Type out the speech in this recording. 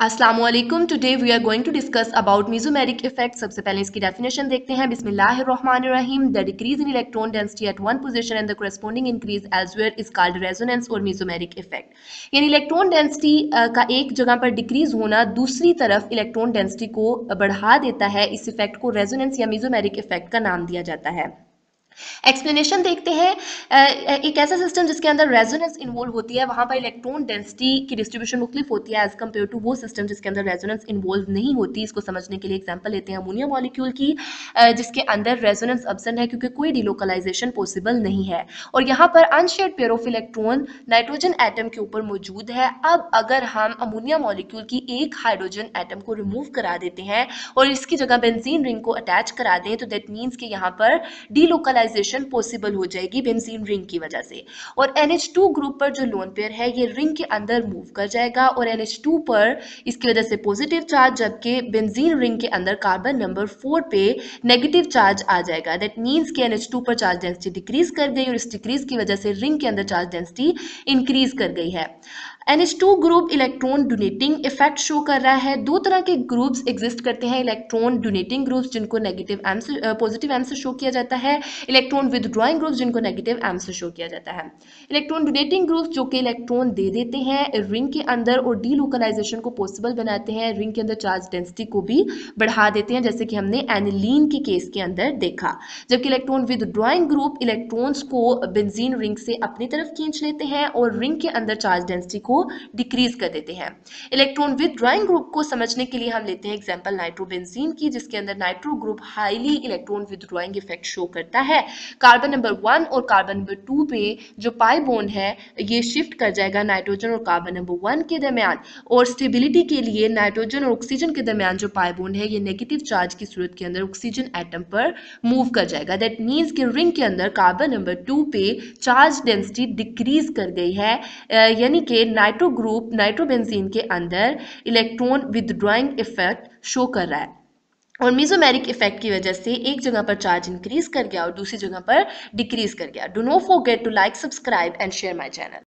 वालेकुम today we are going to discuss about mesomeric effect सबसे पहले इसकी डेफिनेशन देखते हैं बिस्मिल्लाहिर्रहमानिर्रहीम the decrease in electron density at one position and the corresponding increase elsewhere is called resonance और mesomeric effect यानी electron density का एक जगह पर डिक्रीज होना दूसरी तरफ़ इलेक्ट्रॉन डेंसिटी को बढ़ा देता है इस इफ़ेक्ट को रेजोनेंस या मीजोमेरिक इफ़ेक्ट का नाम दिया जाता है एक्सप्लेनेशन देखते हैं। एक ऐसा सिस्टम जिसके अंदर रेजोनेंस इन्वॉल्व होती है, वहाँ पर इलेक्ट्रॉन डेंसिटी की डिस्ट्रीब्यूशन मुख्तलिफ़ होती है एज कंपेयर टू वो सिस्टम जिसके अंदर रेजोनेंस इन्वॉल्व नहीं होती। इसको समझने के लिए एग्ज़ाम्पल लेते हैं अमोनिया मॉलिक्यूल की जिसके अंदर रेजोनेंस अब्सेंट है क्योंकि कोई डिलोकलाइजेशन पॉसिबल नहीं है। और यहाँ पर unshared pair of electron nitrogen atom के ऊपर मौजूद है। अब अगर हम अमोनिया मॉलिक्यूल की एक हाइड्रोजन एटम को रिमूव करा देते हैं और इसकी जगह बेंजीन रिंग को अटैच करा दें तो दैट मीन्स कि यहाँ पर डीलोकलाइज ऑक्सीडाइजेशन पॉसिबल हो जाएगी बेंजीन रिंग की वजह से। और NH2 ग्रुप पर जो लोन पेयर है, ये रिंग के अंदर मूव कर जाएगा और NH2 पर इसकी वजह से पॉजिटिव चार्ज जबकि बेंजीन रिंग के अंदर कार्बन नंबर फोर पे नेगेटिव चार्ज आ जाएगा। दैट मीन्स कि NH2 पर चार्ज डेंसिटी डिक्रीज कर गई और इस डिक्रीज की वजह से रिंग के अंदर चार्ज डेंसिटी इंक्रीज कर गई है। NH2 group electron donating effect show कर रहा है। दो तरह के ग्रुप्स एग्जिस्ट करते हैं इलेक्ट्रॉन डोनेटिंग ग्रुप्स जिनको नेगेटिव एम से पॉजिटिव एम से शो किया जाता है। इलेक्ट्रॉन विदड्रॉइंग ग्रुप्स जिनको नेगेटिव एम से शो किया जाता है। इलेक्ट्रॉन डोनेटिंग ग्रुप जो कि इलेक्ट्रॉन दे देते हैं रिंग के अंदर और डी लोकलाइजेशन को पॉसिबल बनाते हैं रिंग के अंदर चार्ज डेंसिटी को भी बढ़ा देते हैं, जैसे कि हमने एनिलीन के केस के अंदर देखा। जबकि इलेक्ट्रॉन विदड्रॉइंग ग्रुप इलेक्ट्रॉन्स को बेंजीन रिंग से अपनी तरफ़ खींच लेते हैं और रिंग के अंदर चार्ज डेंसिटी को डिक्रीज कर देते हैं। इलेक्ट्रॉन विद ड्राइंग ग्रुप को समझने के लिए हम लेते हैं एग्ज़ाम्पल नाइट्रोबेंजीन की, जिसके अंदर nitro group highly electron withdrawing effect show करता है। कार्बन नंबर वन और कार्बन नंबर टू पे जो पाई बोन है, ये शिफ्ट कर जाएगा नाइट्रोजन और कार्बन नंबर वन के दरमियान। और स्टेबिलिटी के लिए नाइट्रोजन और ऑक्सीजन के दरमियान जो पाई बोन है, ये नेगेटिव चार्ज की सूरत के अंदर ऑक्सीजन एटम पर मूव कर जाएगा। दैट मीन्स कि रिंग के अंदर कार्बन नंबर टू पे चार्ज डेंसिटी डिक्रीज कर गई है। यानी कि नाइट्रो ग्रुप नाइट्रोबेंजीन के अंदर इलेक्ट्रॉन विदड्रॉइंग इफ़ेक्ट शो कर रहा है। और मीजोमेरिक इफ़ेक्ट की वजह से एक जगह पर चार्ज इंक्रीज कर गया और दूसरी जगह पर डिक्रीज कर गया। Do not forget to like subscribe and share my channel